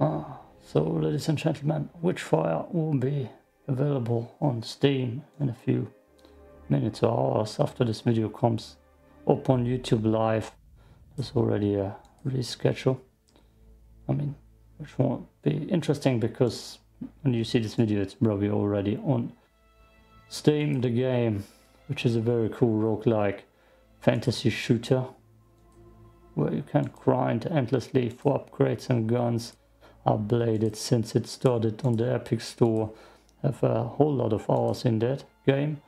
Ah, so ladies and gentlemen, Witchfire will be available on Steam in a few minutes or hours after this video comes up on YouTube live. There's already a release schedule. I mean, which won't be interesting because when you see this video, it's probably already on Steam, the game, which is a very cool roguelike fantasy shooter where you can grind endlessly for upgrades and guns. It since it started on the Epic Store. Have a whole lot of hours in that game.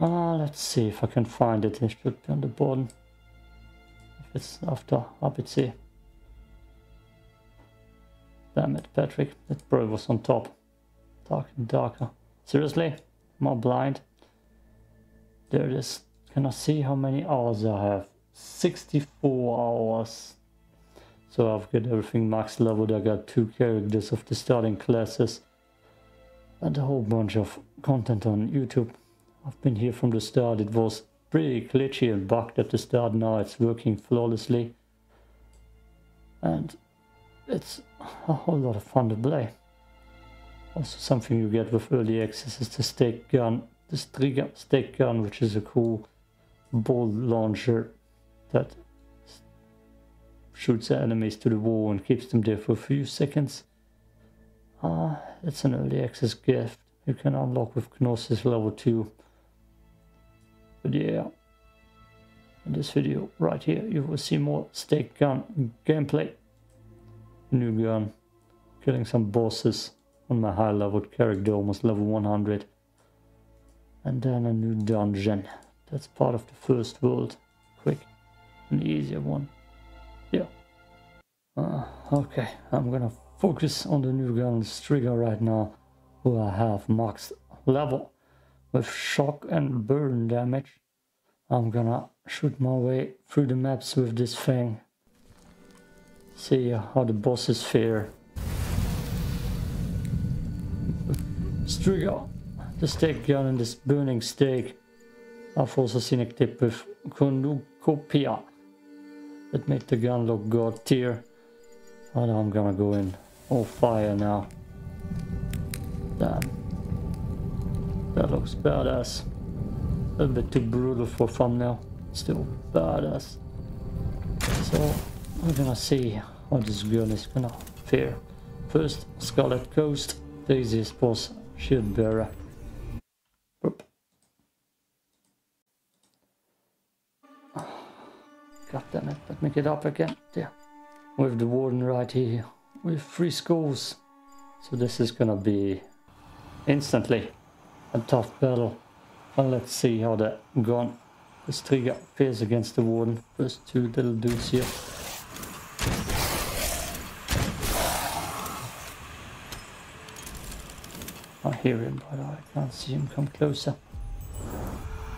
Uh, let's see if I can find it. It should be on the bottom. If it's after ABC. Damn it, Patrick. That probably was on top. Dark and darker. Seriously? I blind? There it is. Can I see how many hours I have? 64 hours. So I've got everything max leveled. I got two characters of the starting classes. And a whole bunch of content on YouTube. I've been here from the start. It was pretty glitchy and bugged at the start. Now it's working flawlessly. And it's a whole lot of fun to play. Also something you get with early access is the stake gun. The Striga stake gun, which is a cool ball launcher that shoots the enemies to the wall and keeps them there for a few seconds. Ah, it's an early access gift you can unlock with Gnosis level 2. But yeah, in this video right here you will see more stake gun gameplay. New gun, killing some bosses on my high level character, almost level 100. And then a new dungeon. That's part of the first world. Quick, an easier one. Uh, okay, I'm gonna focus on the new gun Striga right now, who I have max level with shock and burn damage. I'm gonna shoot my way through the maps with this thing. See how the bosses fare. Striga, the stake gun and this burning stake. I've also seen a clip with Cornucopia that made the gun look god tier. And I'm gonna go in all fire now. Damn. That looks badass. A bit too brutal for thumbnail. Still badass. So we're gonna see how this gun is gonna fare. First, Scarlet Coast, easiest boss, shield bearer. God damn it, let me get up again. There. With the warden right here. With three skulls. So this is gonna be instantly a tough battle. Let's see how the gun, this Striga fares against the warden. First two little dudes here. I hear him, but I can't see him come closer.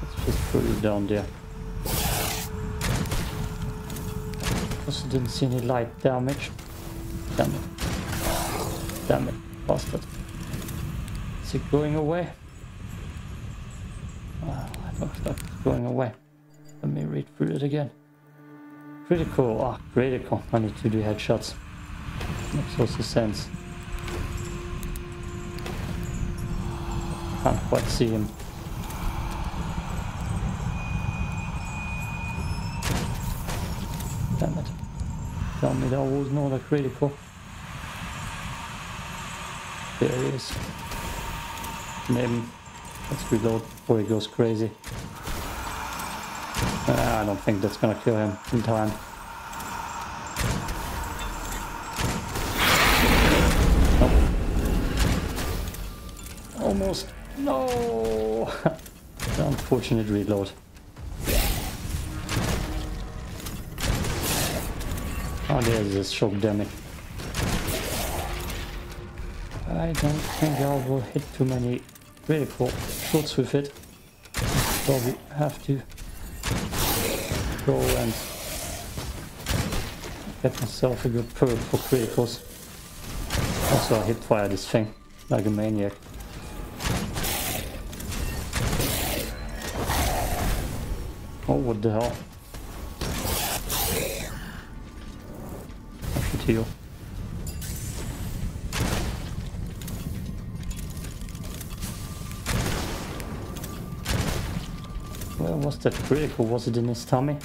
Let's just put it down there. Also didn't see any light damage. Damn it. Damn it, bastard. Is it going away? Looks like it's going away. Let me read through it again. Critical. Ah, critical. I need to do headshots. Makes also sense. Can't quite see him. Damn it. Tell me that was not a critical. There he is. Maybe Let's reload before he goes crazy. I don't think that's gonna kill him in time. Nope. Almost. No! Unfortunate reload. Oh, there's this shock damage. I don't think I will hit too many critical shots with it. Probably have to go and get myself a good perk for criticals. Also I hit fire this thing like a maniac. Oh what the hell. heal. Where was that critical? Was it in his tummy?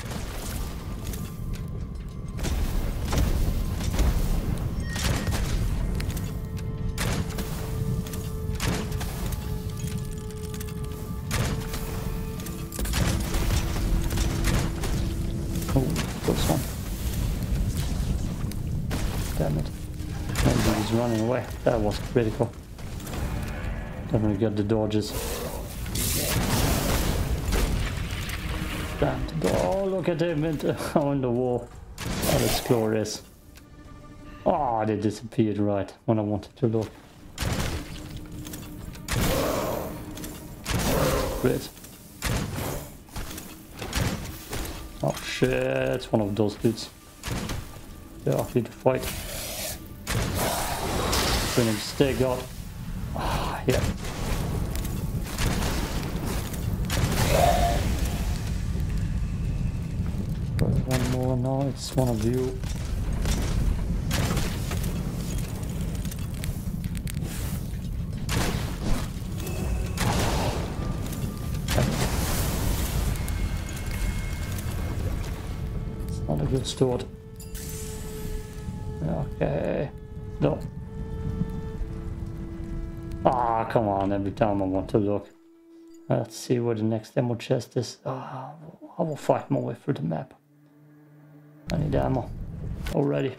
That was critical. Definitely got the dodges. Damn. Oh, look at him on the wall. Oh, that's oh, glorious. Oh, they disappeared right when I wanted to look. Great. Oh shit, it's one of those dudes. Yeah, I need to fight. Him stay out. Ah, yeah. One more now, it's one of you. It's not a good start. Okay. No. Come on, every time I want to look. Let's see where the next ammo chest is. Ah, I will fight my way through the map. I need ammo. Already.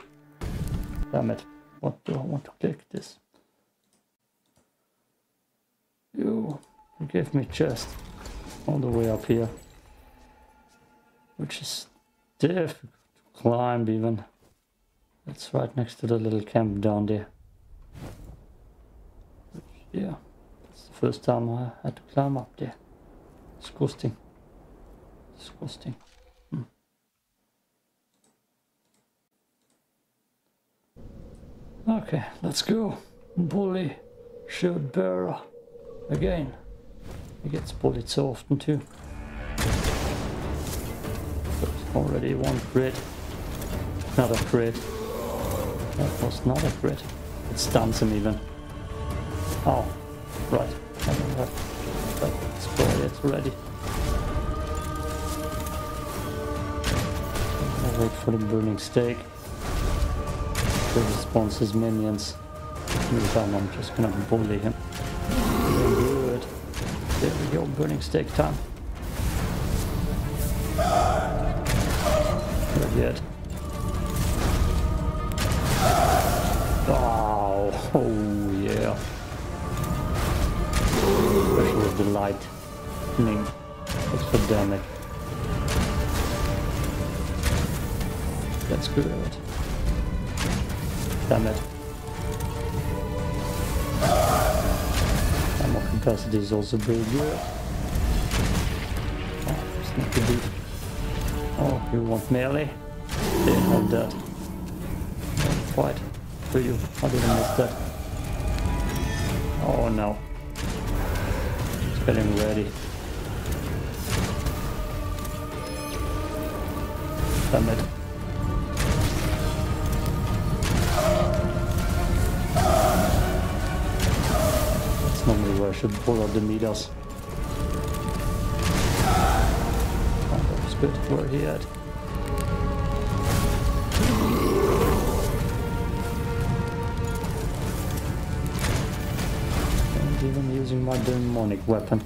Damn it. What do I want to click this? You, gave me chest. All the way up here. Which is difficult to climb even. It's right next to the little camp down there. Yeah, first time I had to climb up there. Disgusting. Disgusting. Hmm. Okay, let's go. Bully, shield bearer. Again. He gets bullied so often too. But already one crit. Another crit. That was not a crit. It stuns him even. Oh, right. Ready. I'll wait for the burning stake. He respawns his minions. Meantime, I'm just gonna bully him. Good. There we go, burning stake time. Not yet. Lightning. Extra damage. That's good. Damn it. Ammo capacity is also pretty good. Oh, sneaky beat. Oh, you want melee? Didn't have that. Fight for you. I didn't miss that. Oh no. It's getting ready. Damn it. That's normally where I should pull out the meters. That was good. Where he at? And even using my demonic weapon.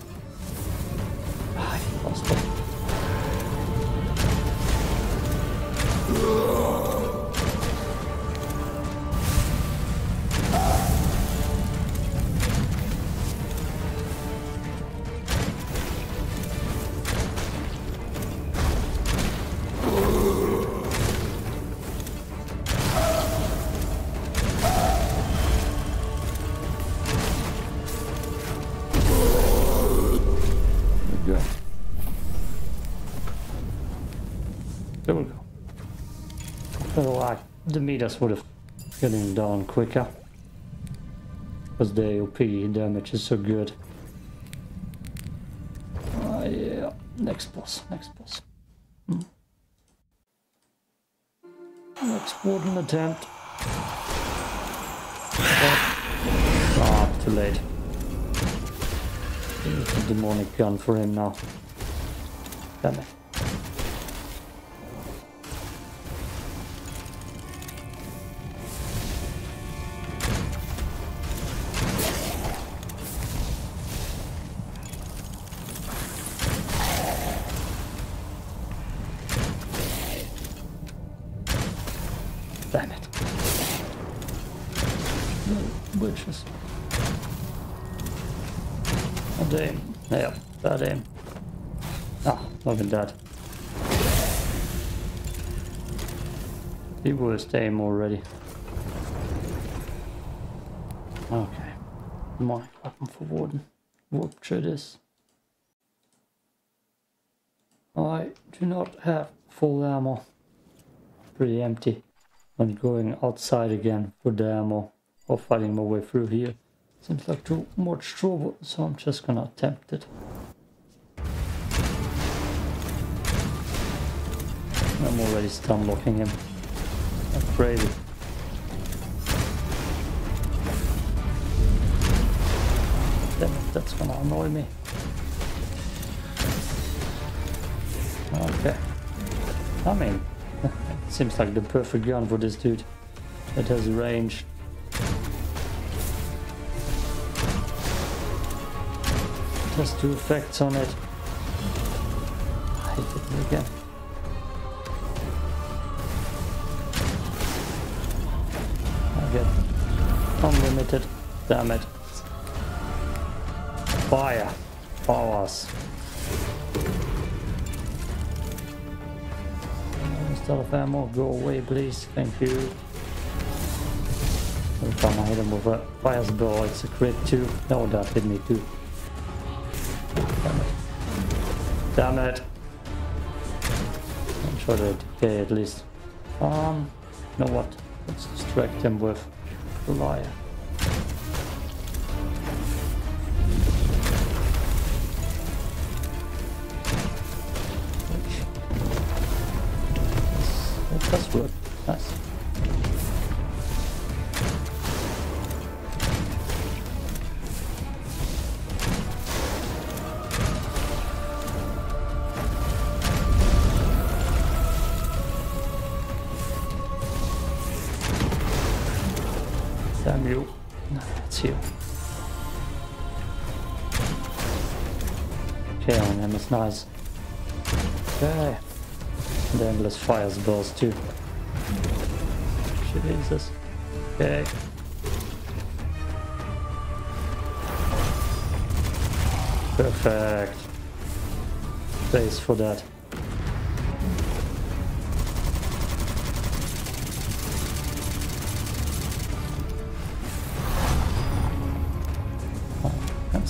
There we go. Like the meters would have getting down quicker. Because the AOE damage is so good. Ah yeah. Next boss, next boss. Hmm. Next warden attempt. Ah, too late. Demonic gun for him now. Damn it. Oh, damn. Yeah, bad aim. Ah, not even that. The worst aim already. Okay. My weapon for Warden. Warp through this. I do not have full ammo. Pretty empty. I'm going outside again for the ammo or fighting my way through here. Seems like too much trouble, so I'm just gonna attempt it. I'm already stun locking him. That's crazy. Damn it, that's gonna annoy me. Okay. I mean, seems like the perfect gun for this dude. It has range. Has two effects on it. I hit it again. I get unlimited. Damn it. Fire. Powers. Instead of ammo, go away please. Thank you. Every time I hit him with a fire fireball, it's a crit too. No, that hit me too. Damn it. I'm sure they decay at least. Um, you know what? Let's distract him with the liar. It does work. Nice. You. Okay, on him is nice. Okay. The endless fires balls too. Jesus. Okay. Perfect. Place for that.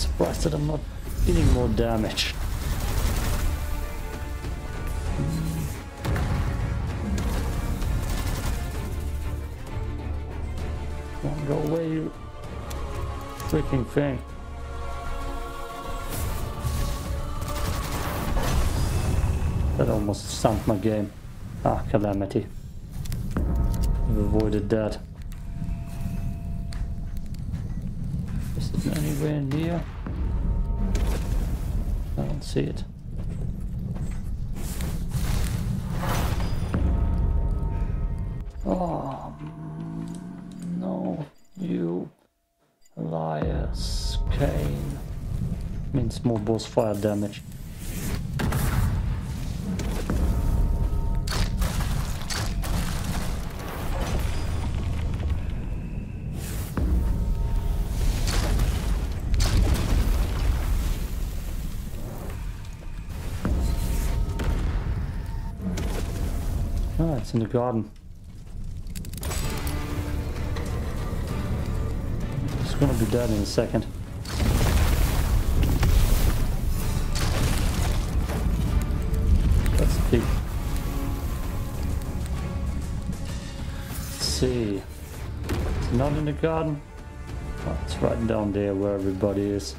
Surprised that I'm not dealing more damage. Come on, go away, you freaking thing. That almost sunk my game. Ah, calamity. I've avoided that. Is it anywhere near? I don't see it. Oh, no, you Elias Kane. Means more boss fire damage. In the garden. It's gonna be dead in a second. Let's. Let's see. It's not in the garden. Oh, it's right down there where everybody is.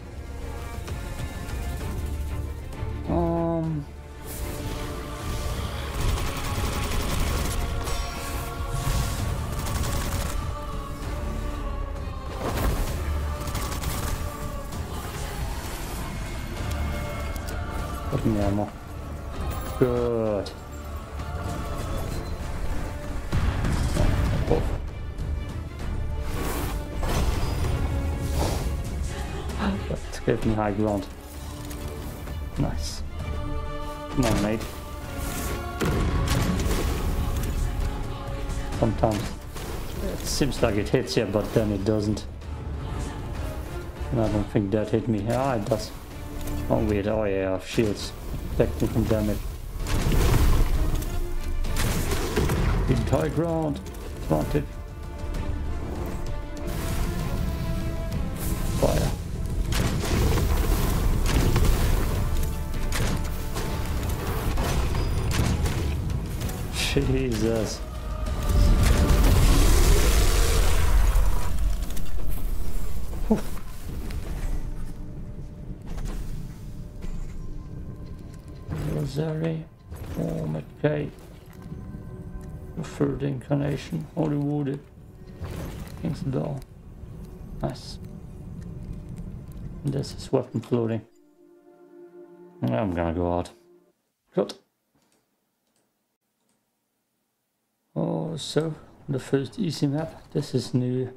High ground. Nice. Come on, mate. Sometimes it seems like it hits you, but then it doesn't. And I don't think that hit me. Ah, it does. Oh, weird. Oh, yeah, shields. Protect me from damage. In high ground. Advantage. Jesus. Rosary, oh McKay, the third incarnation, Holy Wooded, King's Doll. Nice. And this is weapon floating. I'm gonna go out. Good. So the first easy map. This is new.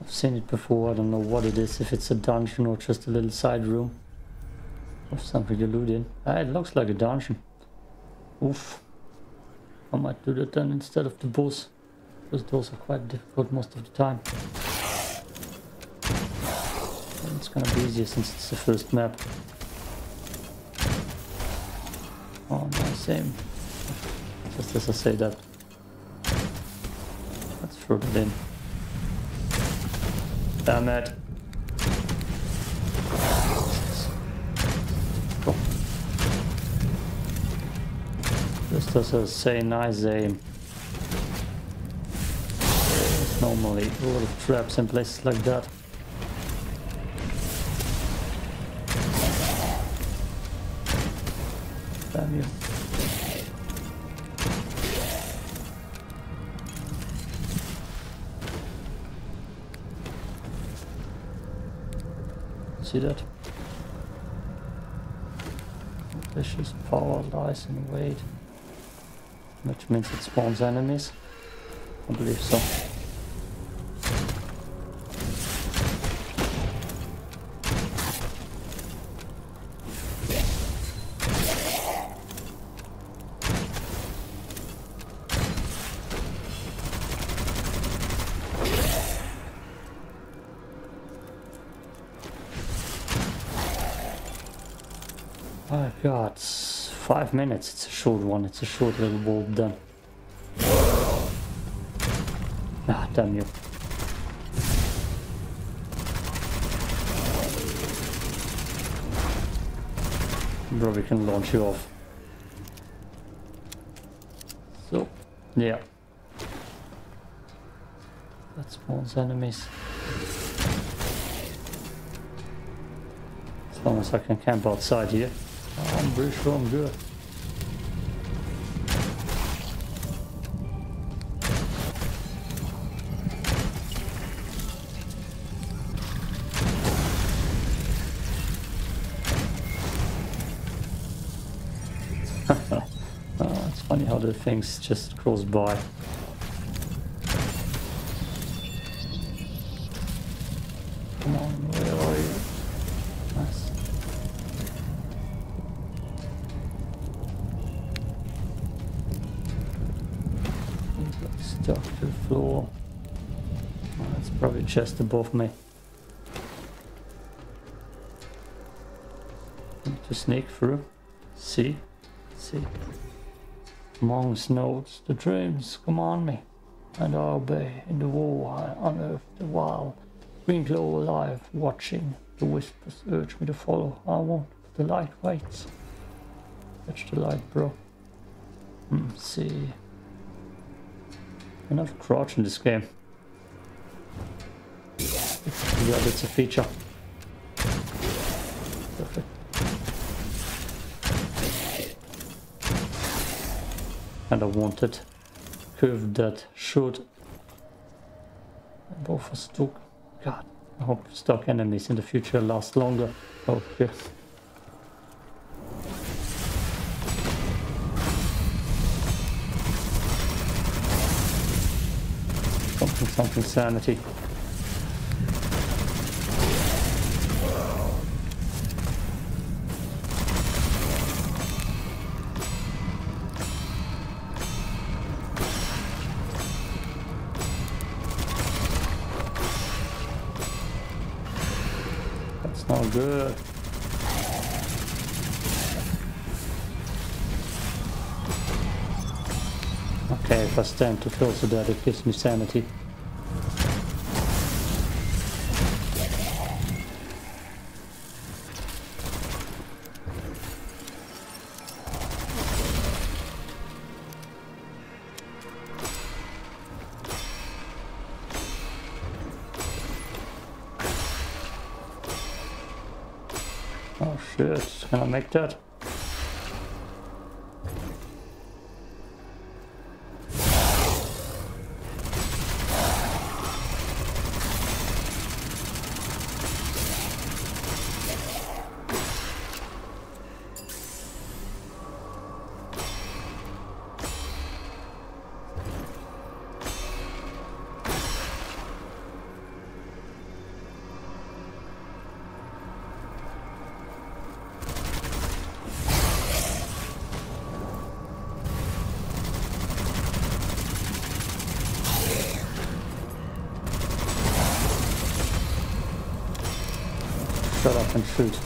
I've seen it before. I don't know what it is. If it's a dungeon or just a little side room. Or something to loot in. Ah, it looks like a dungeon. Oof. I might do that then instead of the boss. Because those are quite difficult most of the time. And it's gonna be easier since it's the first map. Oh, my same. Just as I say that. Throw it in. Damn it. Cool. As I say, nice aim. Normally a lot of traps in places like that. Which means it spawns enemies. I believe so. Oh god, it's five minutes. It's a short one. It's a short little wolf done. Ah, damn you. Bro, we can launch you off. So, yeah. That spawns enemies. As long as I can camp outside here. I'm pretty sure I'm good. The things just cross by. Come on, where are you? Nice. Stuck to the floor. Oh, that's probably just above me. To sneak through. See? See? Amongst notes, the dreams command me, and I obey. In the war I unearth the while. Green glow alive, watching. The whispers urge me to follow. I won't. The light waits. Catch the light, bro. Hmm, see. Enough crouch in this game. Yeah, it's a feature. Perfect. And I don't. Curve that. should Both are stuck. God. I hope stuck enemies in the future last longer. Oh, yes. Something, something sanity. Okay, if I stand too that, it gives me sanity. Oh shit, can I make that? And shoot.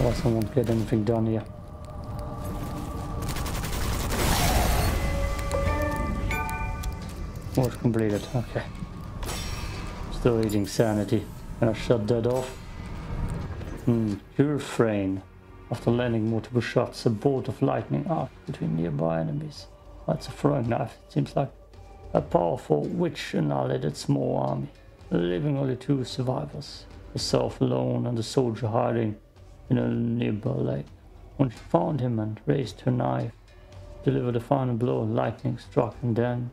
I won't get anything done here. Work completed, okay. Still eating sanity. Can I shut that off? Hmm, pure frame. After landing multiple shots, a bolt of lightning arc between nearby enemies. That's a throwing knife. It seems like a powerful witch annihilated small army, leaving only two survivors. Herself alone and the soldier hiding in a nearby lake. When she found him and raised her knife, delivered a final blow, lightning struck and then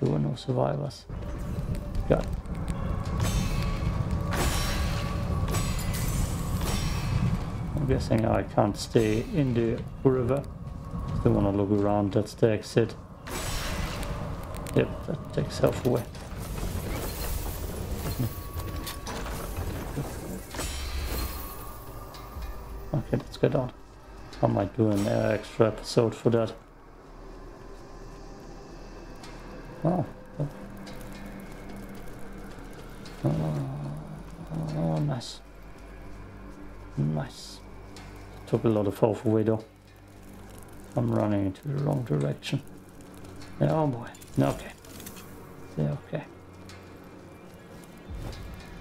there were no survivors. God. I'm guessing I can't stay in the river. Still wanna look around, that's the exit. Yep, that takes health away. Okay, let's get on. I might do an uh, extra episode for that. Oh. Oh, oh nice. Nice. Took a lot of health away though. I'm running into the wrong direction. Oh boy. Okay. Yeah, okay.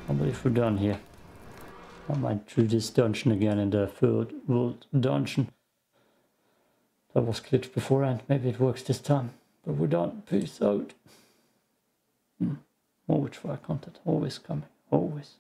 I believe we're done here. I might do this dungeon again in the third world dungeon. That was glitched beforehand. Maybe it works this time. But we're done. Peace out. Hmm. More Witchfire content. Always coming. Always.